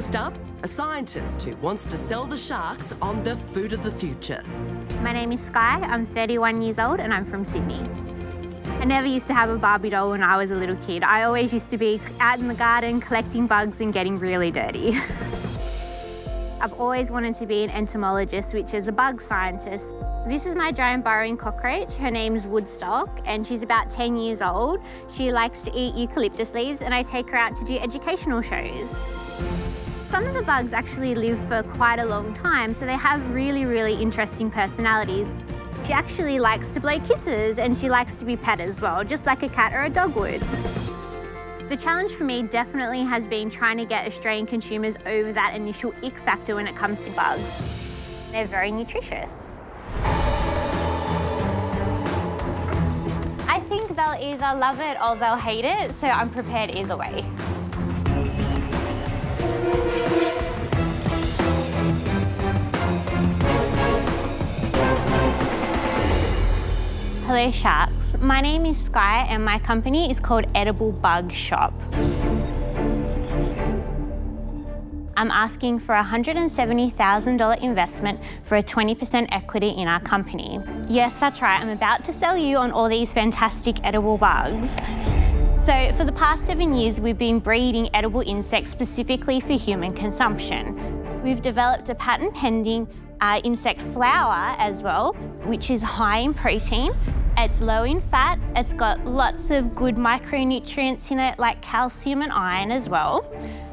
First up, a scientist who wants to sell the sharks on the food of the future. My name is Skye, I'm 31 years old and I'm from Sydney. I never used to have a Barbie doll when I was a little kid. I always used to be out in the garden collecting bugs and getting really dirty. I've always wanted to be an entomologist, which is a bug scientist. This is my giant burrowing cockroach. Her name's Woodstock and she's about 10 years old. She likes to eat eucalyptus leaves and I take her out to do educational shows. Some of the bugs actually live for quite a long time, so they have really, really interesting personalities. She actually likes to blow kisses and she likes to be pet as well, just like a cat or a dog would. The challenge for me definitely has been trying to get Australian consumers over that initial ick factor when it comes to bugs. They're very nutritious. I think they'll either love it or they'll hate it, so I'm prepared either way. Hello Sharks, my name is Skye and my company is called Edible Bug Shop. I'm asking for a $170,000 investment for a 20% equity in our company. Yes, that's right, I'm about to sell you on all these fantastic edible bugs. So for the past seven years, we've been breeding edible insects specifically for human consumption. We've developed a patent pending uh, insect flour as well, which is high in protein. It's low in fat. It's got lots of good micronutrients in it, like calcium and iron as well.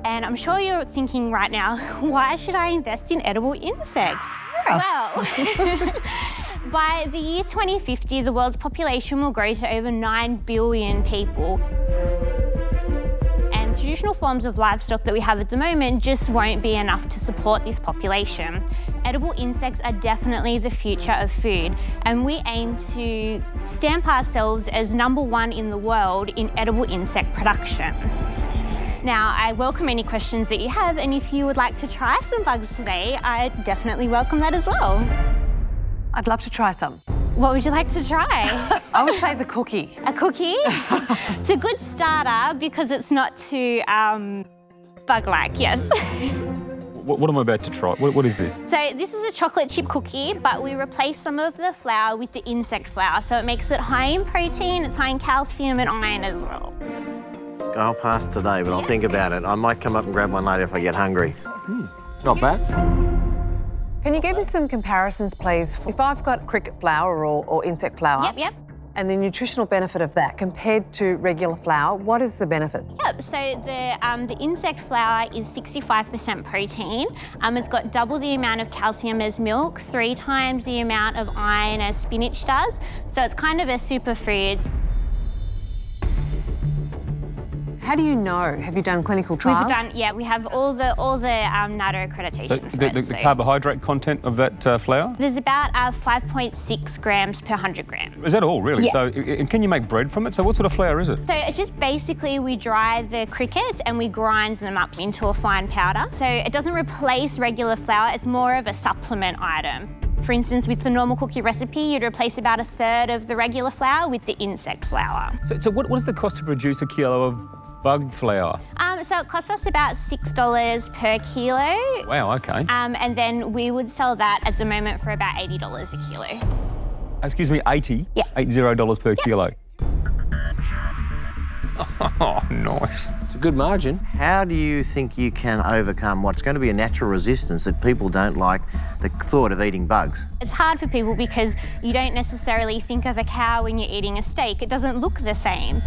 And I'm sure you're thinking right now, why should I invest in edible insects? Yeah. Well, by the year 2050, the world's population will grow to over 9 billion people And traditional forms of livestock that we have at the moment just won't be enough to support this population. Edible insects are definitely the future of food and we aim to stamp ourselves as number one in the world in edible insect production. Now, I welcome any questions that you have and if you would like to try some bugs today, I definitely welcome that as well. I'd love to try some. What would you like to try? I would say the cookie. A cookie? it's a good starter because it's not too um, bug-like, yes. what, what, am I about to try? What, what is this? So this is a chocolate chip cookie, but we replace some of the flour with the insect flour. So it makes it high in protein, it's high in calcium and iron as well. I'll pass today, but I'll think about it. I might come up and grab one later if I get hungry. Mm, not bad. Can you give me some comparisons, please? If I've got cricket flour or, or insect flour, yep, yep. And the nutritional benefit of that compared to regular flour, what is the benefits? Yep, so the, um, the insect flour is 65% protein. Um, it's got double the amount of calcium as milk, three times the amount of iron as spinach does. So it's kind of a superfood. How do you know? Have you done clinical trials? We've done, yeah, we have all the all the um, NATA accreditation. So the, the, the so. carbohydrate content of that uh, flour? There's about uh, 5.6 grams per 100 grams. Is that all, really? Yeah. So, and can you make bread from it? So what sort of flour is it? So it's just basically we dry the crickets and we grind them up into a fine powder. So it doesn't replace regular flour, it's more of a supplement item. For instance, with the normal cookie recipe, you'd replace about a third of the regular flour with the insect flour. So, so what, what is the cost to produce a kilo of bug flour? Um, so it costs us about $6 per kilo. Wow, okay. Um, and then we would sell that at the moment for about $80 a kilo. Excuse me, 80? Yeah. $80 per yep. kilo. Oh, nice. It's a good margin. How do you think you can overcome what's going to be a natural resistance that people don't like the thought of eating bugs? It's hard for people because you don't necessarily think of a cow when you're eating a steak. It doesn't look the same.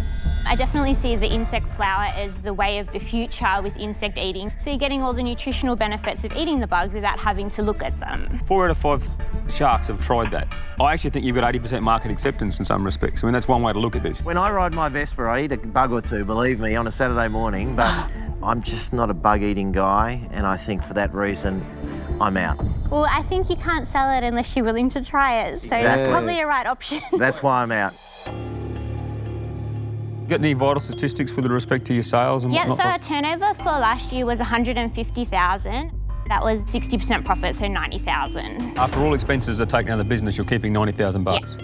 I definitely see the insect flour as the way of the future with insect eating. So you're getting all the nutritional benefits of eating the bugs without having to look at them. Four out of five sharks have tried that. I actually think you've got 80% market acceptance in some respects. I mean, that's one way to look at this. When I ride my Vespa, I eat a bug or two, believe me, on a Saturday morning, but I'm just not a bug-eating guy, and I think for that reason, I'm out. Well, I think you can't sell it unless you're willing to try it, so exactly. it's probably a right option. That's why I'm out. Got any vital statistics with respect to your sales and yeah, whatnot? so our turnover for last year was 150,000. That was 60% profit, so 90,000. After all expenses are taken out of the business, you're keeping 90,000 bucks.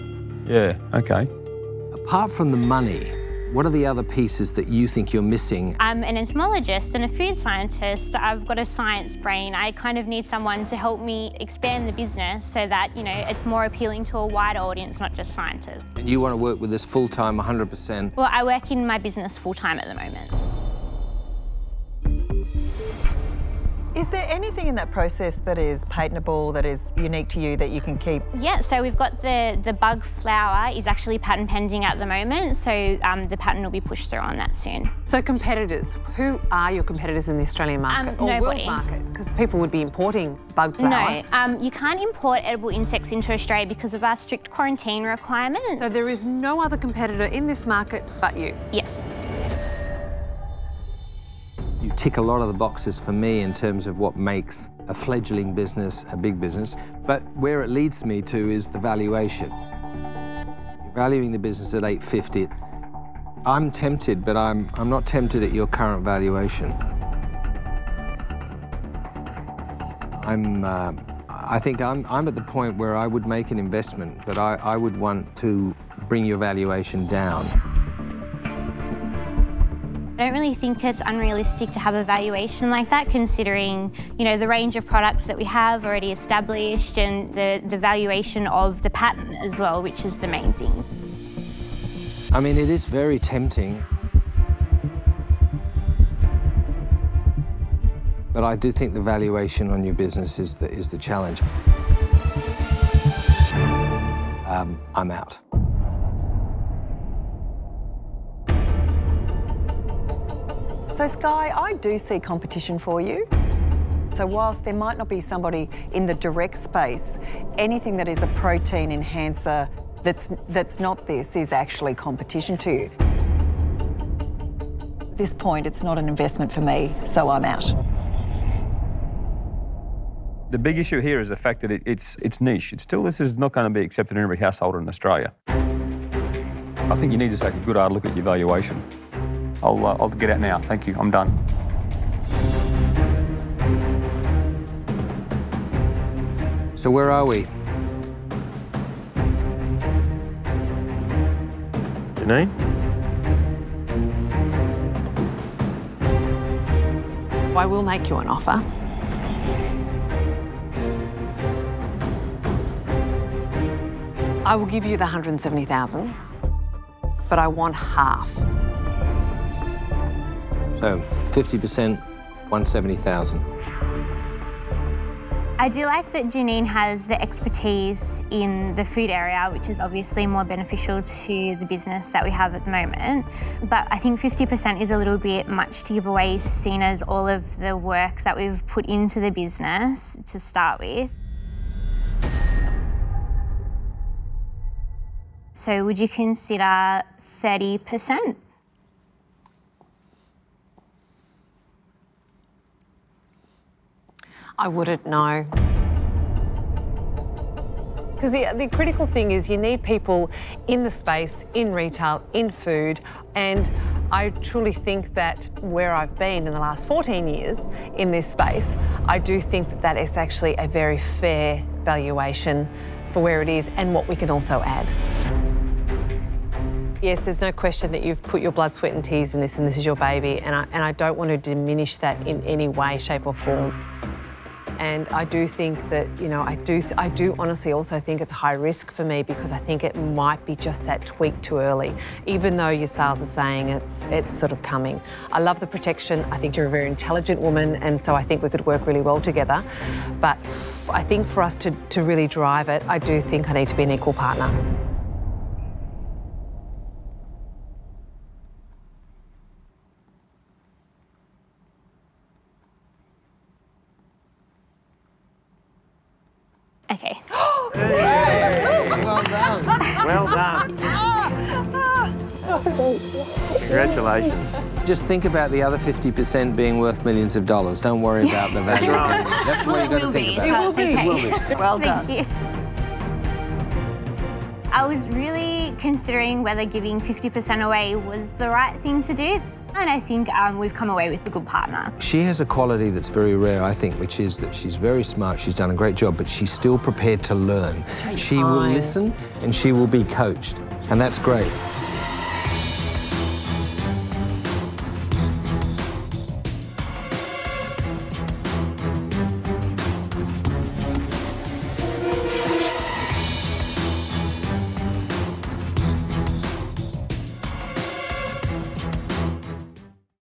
Yeah. yeah, okay. Apart from the money, What are the other pieces that you think you're missing? I'm an entomologist and a food scientist. I've got a science brain. I kind of need someone to help me expand the business so that, you know, it's more appealing to a wider audience, not just scientists. And you want to work with us full time, 100%? Well, I work in my business full time at the moment. Is there anything in that process that is patentable, that is unique to you, that you can keep? Yeah, so we've got the, the bug flour is actually patent pending at the moment, so um, the patent will be pushed through on that soon. So competitors, who are your competitors in the Australian market Um, or nobody. world market? Because people would be importing bug flour. No, um, you can't import edible insects into Australia because of our strict quarantine requirements. So there is no other competitor in this market but you. Yes. Tick a lot of the boxes for me in terms of what makes a fledgling business a big business. But where it leads me to is the valuation. Valuing the business at 850. I'm tempted, but I'm, I'm not tempted at your current valuation. I'm, uh, I think I'm, I'm at the point where I would make an investment, but I, I would want to bring your valuation down. I don't really think it's unrealistic to have a valuation like that, considering you know the range of products that we have already established and the, the valuation of the patent as well, which is the main thing. I mean, it is very tempting. But I do think the valuation on your business is the, is the challenge. Um, I'm out. So, Skye, I do see competition for you. So, whilst there might not be somebody in the direct space, anything that is a protein enhancer that's, that's not this is actually competition to you. At this point, it's not an investment for me, so I'm out. The big issue here is the fact that it, it's it's niche. It's still this is not going to be accepted in every household in Australia. I think you need to take a good hard look at your valuation. I'll uh, I'll get out now. Thank you. I'm done. So where are we? Janine? I will make you an offer. I will give you the 170,000, but I want half. So 50%, 170,000. I do like that Janine has the expertise in the food area, which is obviously more beneficial to the business that we have at the moment. But I think 50% is a little bit much to give away, seen as all of the work that we've put into the business to start with. So would you consider 30%? I wouldn't know. Because the, the critical thing is you need people in the space, in retail, in food, and I truly think that where I've been in the last 14 years in this space, I do think that that is actually a very fair valuation for where it is and what we can also add. Yes, there's no question that you've put your blood, sweat and tears in this and this is your baby and I, and I don't want to diminish that in any way, shape or form. And I do think that, you know, I do, I do honestly also think it's high risk for me because I think it might be just that tweak too early, even though your sales are saying it's, it's sort of coming. I love the protection. I think you're a very intelligent woman, and so I think we could work really well together. But I think for us to, to really drive it, I do think I need to be an equal partner. Okay. Well done. Well done. Congratulations. Just think about the other 50% being worth millions of dollars. Don't worry about the value. right. That's Well, what it you've got to think be. about. so it's It will be. Well done. Thank you. I was really considering whether giving 50% away was the right thing to do. And I think um, we've come away with a good partner. She has a quality that's very rare, I think, which is that she's very smart, she's done a great job, but she's still prepared to learn. she will listen and she will be coached, and that's great.